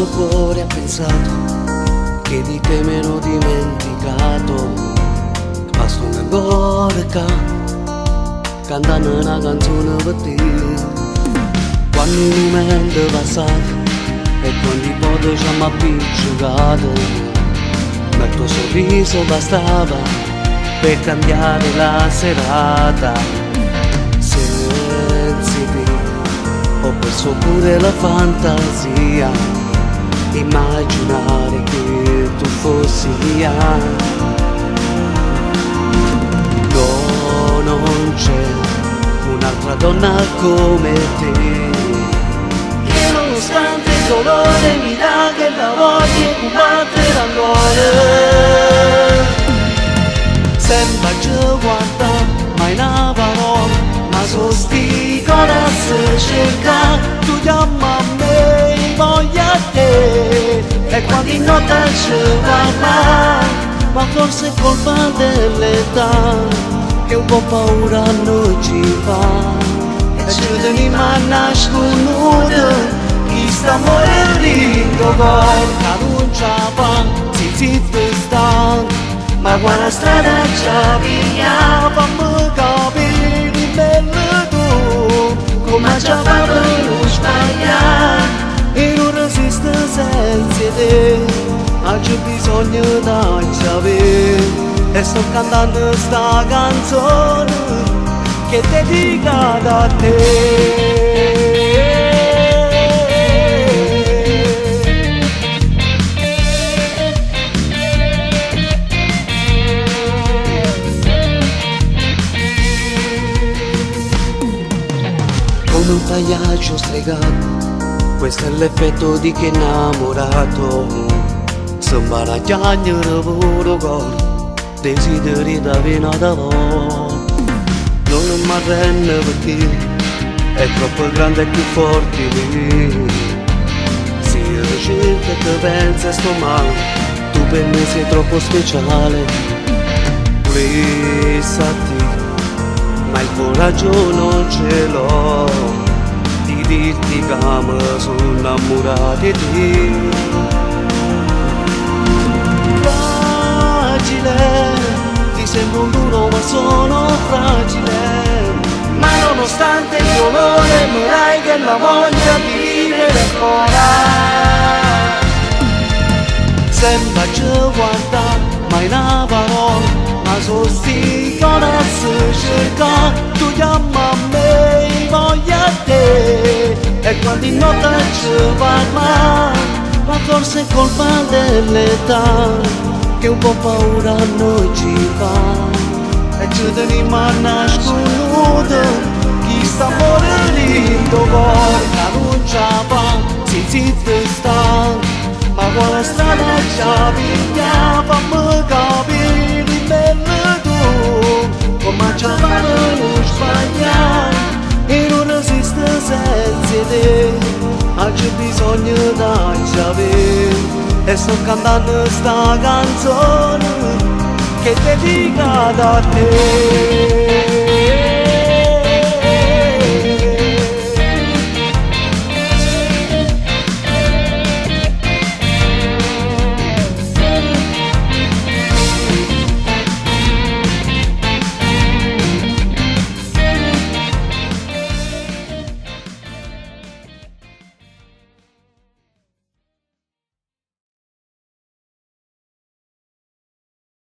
sto cuore ha pensato che di te mi ero dimenticato. Basta una gorca cantando una canzone per te. Quando il momento è passato e quando i pochi ci hanno appiccicato ma il tuo sorriso bastava per cambiare la serata. Senza ho perso pure la fantasia immaginare che tu fossi mia no non c'è un'altra donna come te. Che nonostante il dolore mi dà che la voglia combattere ancora sembra già guarda mai una parola ma sti corazze cerca. Tu chiama me voglia e quando in notte ci parla ma forse è colpa dell'età che un po' paura non ci fa e ci teniamo nasconuto chi sta morendo porca non ci fa si zitto sta ma quando strada ci via fammi capire bello tu come ci fa per non sbagliare e non resiste senza ho bisogno di sapere e sto cantando sta canzone che è dedicata a te. Come un pagliaccio stregato questo è l'effetto di chi è innamorato chiagnere pure cuore desideri da vena da non mi arrende perché è troppo grande e più forte di me. Se io cerco che e sto male tu per me sei troppo speciale. Volessi a te ma il coraggio non ce l'ho di dirti che mi sono innamorato di te che la voglia di vivere ancora. Sembra già guarda mai una parola ma sono sti corazzi cerca tu chiama me voglia a te. E quando in notte ci parla ma forse è colpa dell'età che un po' paura noi ci fa. E ci teniamo a nasconuto chi sta morendo porca non ci fa si zitto sta ma quale strada ci piglia fammi capire bello tu come ci fa non sbagliare e non resiste senza te oggi bisogno di sapere e sto cantando sta canzone che è dedicata a te